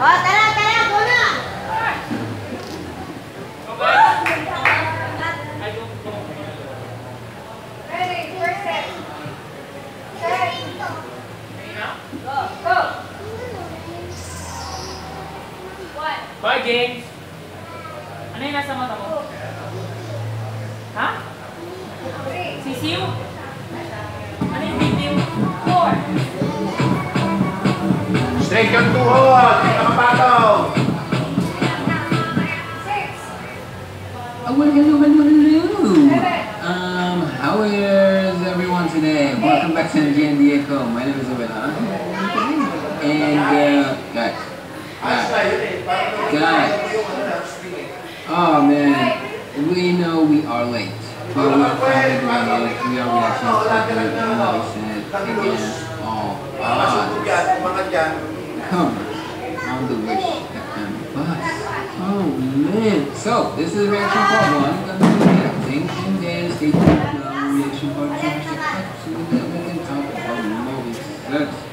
Oh, tara, tara, go na! Ready, first set. Set. Go, go. One. Bye, James. Ano yung nasa mata mo? Ha? Sisiw? Ano yung bitiw? Four. Six. Oh, hello, hello, hello. Um, how is everyone today? Welcome back to NG and Diego. My name is Abela. And, uh, guys, guys, oh man, we know we are late. But we're finally doing it. We are to the innovation against all Mga Come on the Wish FM bus. Oh man! So this is reaction part one. We're gonna we can talk about